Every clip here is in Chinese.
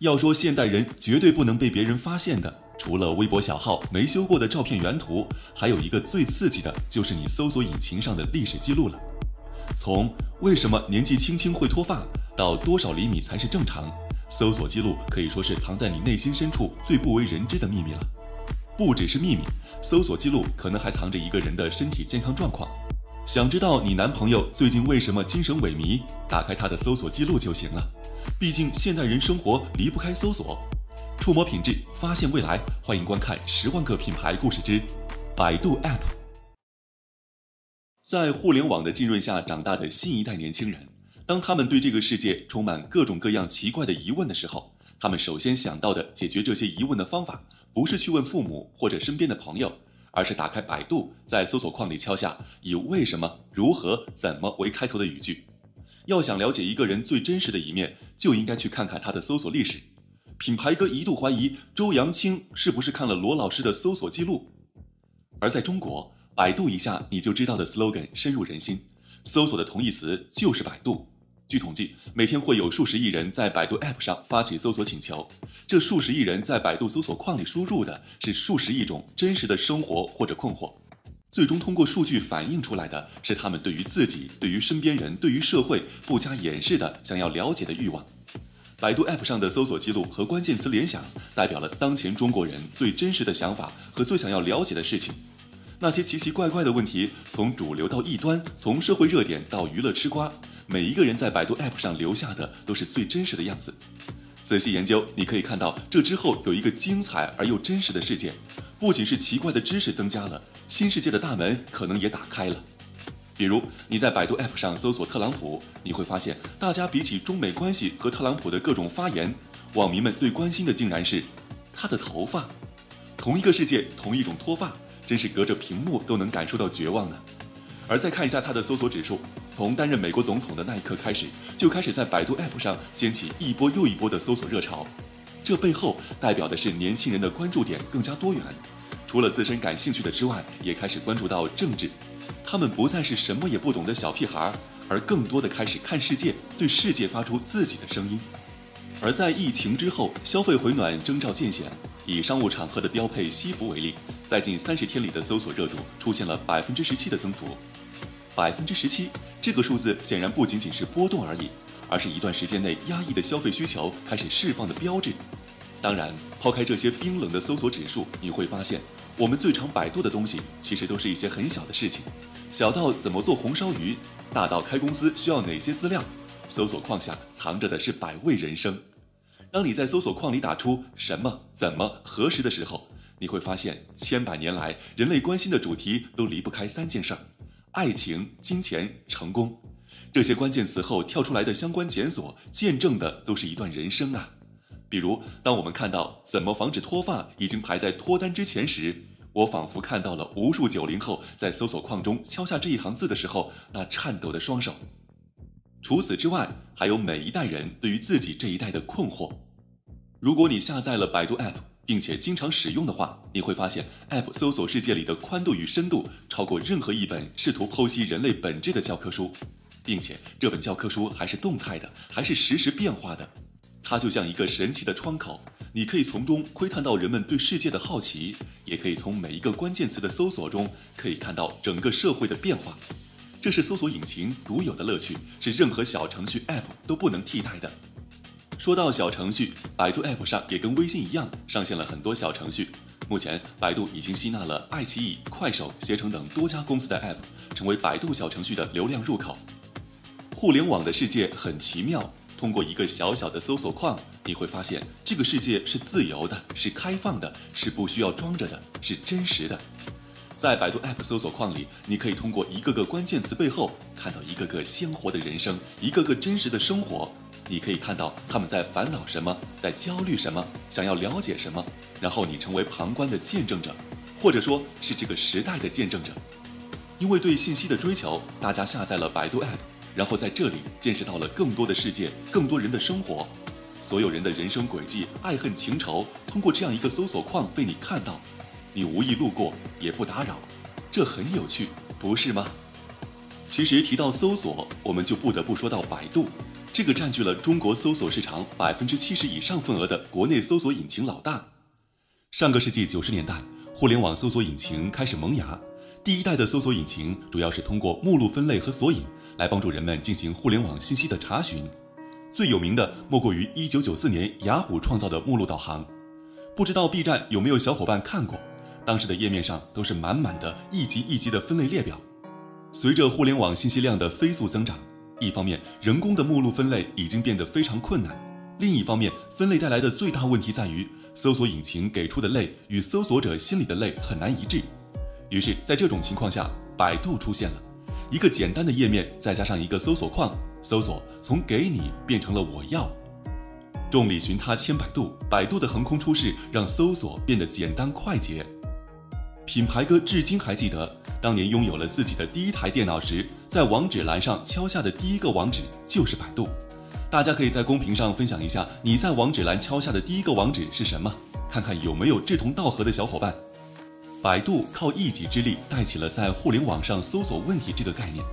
要说现代人绝对不能被别人发现的，除了微博小号没修过的照片原图，还有一个最刺激的，就是你搜索引擎上的历史记录了。从为什么年纪轻轻会脱发，到多少厘米才是正常，搜索记录可以说是藏在你内心深处最不为人知的秘密了。不只是秘密，搜索记录可能还藏着一个人的身体健康状况。想知道你男朋友最近为什么精神萎靡？打开他的搜索记录就行了。毕竟现代人生活离不开搜索。触摸品质，发现未来，欢迎观看《十万个品牌故事之百度 App》。在互联网的浸润下长大的新一代年轻人，当他们对这个世界充满各种各样奇怪的疑问的时候，他们首先想到的解决这些疑问的方法，不是去问父母或者身边的朋友，而是打开百度，在搜索框里敲下以“为什么”“如何”“怎么”为开头的语句。要想了解一个人最真实的一面，就应该去看看他的搜索历史。品牌哥一度怀疑周扬青是不是看了罗老师的搜索记录。而在中国，百度一下你就知道的 slogan 深入人心，搜索的同义词就是百度。据统计，每天会有数十亿人在百度 App 上发起搜索请求，这数十亿人在百度搜索框里输入的是数十亿种真实的生活或者困惑。最终通过数据反映出来的是他们对于自己、对于身边人、对于社会不加掩饰的想要了解的欲望。百度 App 上的搜索记录和关键词联想，代表了当前中国人最真实的想法和最想要了解的事情。那些奇奇怪怪的问题，从主流到异端，从社会热点到娱乐吃瓜，每一个人在百度 App 上留下的都是最真实的样子。仔细研究，你可以看到这之后有一个精彩而又真实的世界。不仅是奇怪的知识增加了，新世界的大门可能也打开了。比如你在百度 App 上搜索特朗普，你会发现，大家比起中美关系和特朗普的各种发言，网民们最关心的竟然是他的头发。同一个世界，同一种脱发，真是隔着屏幕都能感受到绝望呢。而再看一下他的搜索指数，从担任美国总统的那一刻开始，就开始在百度 App 上掀起一波又一波的搜索热潮。这背后代表的是年轻人的关注点更加多元，除了自身感兴趣的之外，也开始关注到政治。他们不再是什么也不懂的小屁孩，而更多的开始看世界，对世界发出自己的声音。而在疫情之后，消费回暖征兆渐显。以商务场合的标配西服为例，在近三十天里的搜索热度出现了百分之十七的增幅。百分之十七，这个数字显然不仅仅是波动而已，而是一段时间内压抑的消费需求开始释放的标志。当然，抛开这些冰冷的搜索指数，你会发现，我们最常百度的东西，其实都是一些很小的事情，小到怎么做红烧鱼，大到开公司需要哪些资料，搜索框下藏着的是百味人生。当你在搜索框里打出什么、怎么、何时的时候，你会发现，千百年来人类关心的主题都离不开三件事儿：爱情、金钱、成功。这些关键词后跳出来的相关检索，见证的都是一段人生啊。比如，当我们看到怎么防止脱发已经排在脱单之前时，我仿佛看到了无数九零后在搜索框中敲下这一行字的时候那颤抖的双手。除此之外，还有每一代人对于自己这一代的困惑。如果你下载了百度 App，并且经常使用的话，你会发现 App 搜索世界里的宽度与深度超过任何一本试图剖析人类本质的教科书，并且这本教科书还是动态的，还是实时变化的。它就像一个神奇的窗口，你可以从中窥探到人们对世界的好奇，也可以从每一个关键词的搜索中可以看到整个社会的变化。这是搜索引擎独有的乐趣，是任何小程序 App 都不能替代的。说到小程序，百度 App 上也跟微信一样上线了很多小程序。目前，百度已经吸纳了爱奇艺、快手、携程等多家公司的 App，成为百度小程序的流量入口。互联网的世界很奇妙。通过一个小小的搜索框，你会发现这个世界是自由的，是开放的，是不需要装着的，是真实的。在百度 App 搜索框里，你可以通过一个个关键词背后，看到一个个鲜活的人生，一个个真实的生活。你可以看到他们在烦恼什么，在焦虑什么，想要了解什么。然后你成为旁观的见证者，或者说是这个时代的见证者。因为对信息的追求，大家下载了百度 App。然后在这里见识到了更多的世界，更多人的生活，所有人的人生轨迹、爱恨情仇，通过这样一个搜索框被你看到，你无意路过也不打扰，这很有趣，不是吗？其实提到搜索，我们就不得不说到百度，这个占据了中国搜索市场百分之七十以上份额的国内搜索引擎老大。上个世纪九十年代，互联网搜索引擎开始萌芽。第一代的搜索引擎主要是通过目录分类和索引来帮助人们进行互联网信息的查询。最有名的莫过于一九九四年雅虎创造的目录导航。不知道 B 站有没有小伙伴看过？当时的页面上都是满满的一级一级的分类列表。随着互联网信息量的飞速增长，一方面人工的目录分类已经变得非常困难，另一方面分类带来的最大问题在于。搜索引擎给出的类与搜索者心里的类很难一致，于是，在这种情况下，百度出现了一个简单的页面，再加上一个搜索框，搜索从给你变成了我要。众里寻他千百度，百度的横空出世让搜索变得简单快捷。品牌哥至今还记得，当年拥有了自己的第一台电脑时，在网址栏上敲下的第一个网址就是百度。大家可以在公屏上分享一下你在网址栏敲下的第一个网址是什么，看看有没有志同道合的小伙伴。百度靠一己之力带起了在互联网上搜索问题这个概念，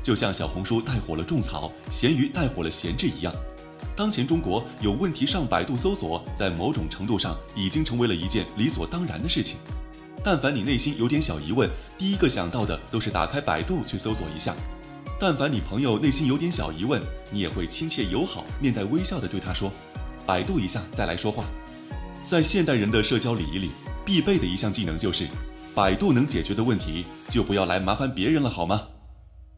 就像小红书带火了种草，闲鱼带火了闲置一样。当前中国有问题上百度搜索，在某种程度上已经成为了一件理所当然的事情。但凡你内心有点小疑问，第一个想到的都是打开百度去搜索一下。但凡你朋友内心有点小疑问，你也会亲切友好、面带微笑地对他说：“百度一下再来说话。”在现代人的社交礼仪里，必备的一项技能就是：百度能解决的问题，就不要来麻烦别人了，好吗？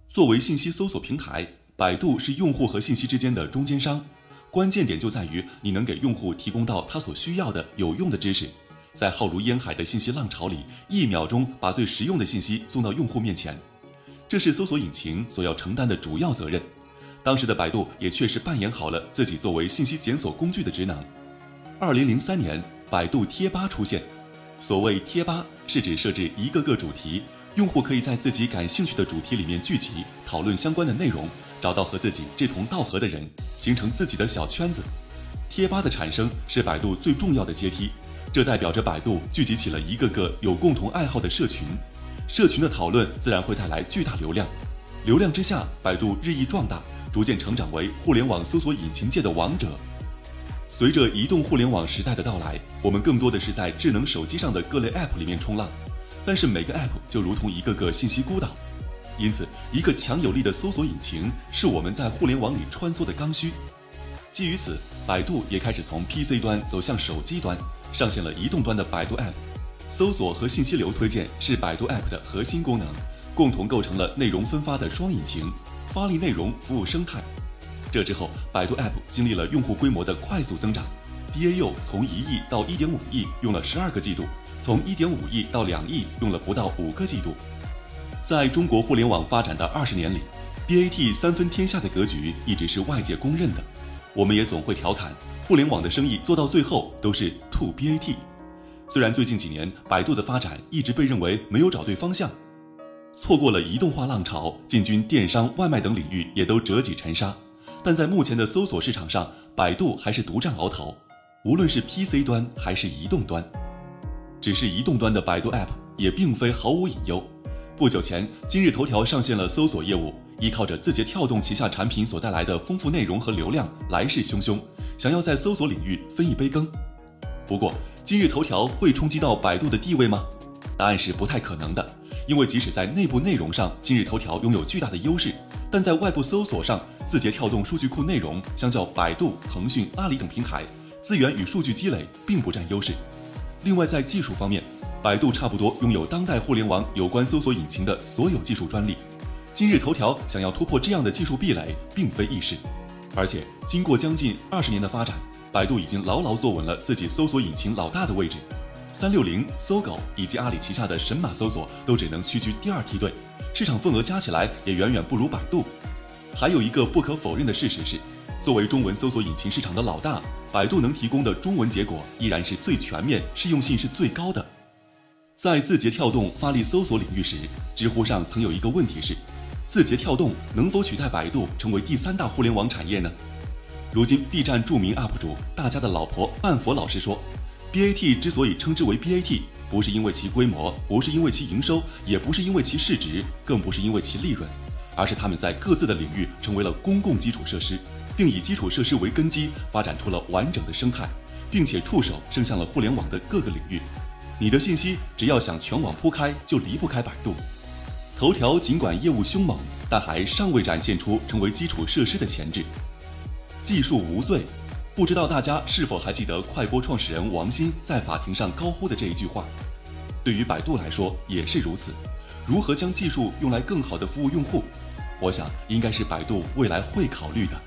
作为信息搜索平台，百度是用户和信息之间的中间商，关键点就在于你能给用户提供到他所需要的有用的知识，在浩如烟海的信息浪潮里，一秒钟把最实用的信息送到用户面前。这是搜索引擎所要承担的主要责任。当时的百度也确实扮演好了自己作为信息检索工具的职能。二零零三年，百度贴吧出现。所谓贴吧，是指设置一个个主题，用户可以在自己感兴趣的主题里面聚集，讨论相关的内容，找到和自己志同道合的人，形成自己的小圈子。贴吧的产生是百度最重要的阶梯，这代表着百度聚集起了一个个有共同爱好的社群。社群的讨论自然会带来巨大流量，流量之下，百度日益壮大，逐渐成长为互联网搜索引擎界的王者。随着移动互联网时代的到来，我们更多的是在智能手机上的各类 App 里面冲浪，但是每个 App 就如同一个个信息孤岛，因此，一个强有力的搜索引擎是我们在互联网里穿梭的刚需。基于此，百度也开始从 PC 端走向手机端，上线了移动端的百度 App。搜索和信息流推荐是百度 App 的核心功能，共同构成了内容分发的双引擎，发力内容服务生态。这之后，百度 App 经历了用户规模的快速增长，DAU 从一亿到一点五亿用了十二个季度，从一点五亿到两亿用了不到五个季度。在中国互联网发展的二十年里，BAT 三分天下的格局一直是外界公认的。我们也总会调侃，互联网的生意做到最后都是 To BAT。虽然最近几年百度的发展一直被认为没有找对方向，错过了移动化浪潮，进军电商、外卖等领域也都折戟沉沙，但在目前的搜索市场上，百度还是独占鳌头。无论是 PC 端还是移动端，只是移动端的百度 App 也并非毫无隐忧。不久前，今日头条上线了搜索业务，依靠着字节跳动旗下产品所带来的丰富内容和流量，来势汹汹，想要在搜索领域分一杯羹。不过，今日头条会冲击到百度的地位吗？答案是不太可能的，因为即使在内部内容上，今日头条拥有巨大的优势，但在外部搜索上，字节跳动数据库内容相较百度、腾讯、阿里等平台，资源与数据积累并不占优势。另外，在技术方面，百度差不多拥有当代互联网有关搜索引擎的所有技术专利，今日头条想要突破这样的技术壁垒，并非易事。而且，经过将近二十年的发展。百度已经牢牢坐稳了自己搜索引擎老大的位置，三六零、搜狗以及阿里旗下的神马搜索都只能屈居第二梯队，市场份额加起来也远远不如百度。还有一个不可否认的事实是，作为中文搜索引擎市场的老大，百度能提供的中文结果依然是最全面、适用性是最高的。在字节跳动发力搜索领域时，知乎上曾有一个问题是：字节跳动能否取代百度成为第三大互联网产业呢？如今，B 站著名 UP 主大家的老婆半佛老师说，BAT 之所以称之为 BAT，不是因为其规模，不是因为其营收，也不是因为其市值，更不是因为其利润，而是他们在各自的领域成为了公共基础设施，并以基础设施为根基，发展出了完整的生态，并且触手伸向了互联网的各个领域。你的信息只要想全网铺开，就离不开百度。头条尽管业务凶猛，但还尚未展现出成为基础设施的潜质。技术无罪，不知道大家是否还记得快播创始人王鑫在法庭上高呼的这一句话？对于百度来说也是如此。如何将技术用来更好的服务用户？我想应该是百度未来会考虑的。